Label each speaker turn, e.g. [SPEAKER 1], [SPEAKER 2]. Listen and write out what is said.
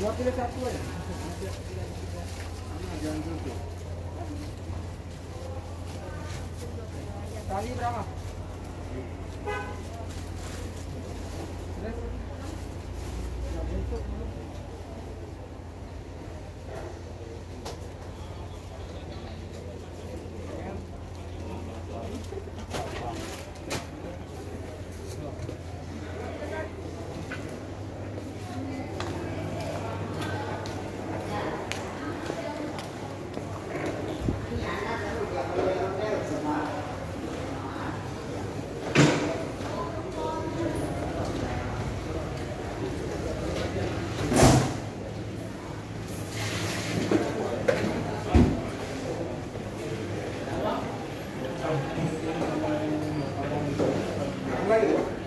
[SPEAKER 1] Dua pilih satu ya. Jangan jangan. Tali berapa? 考え
[SPEAKER 2] て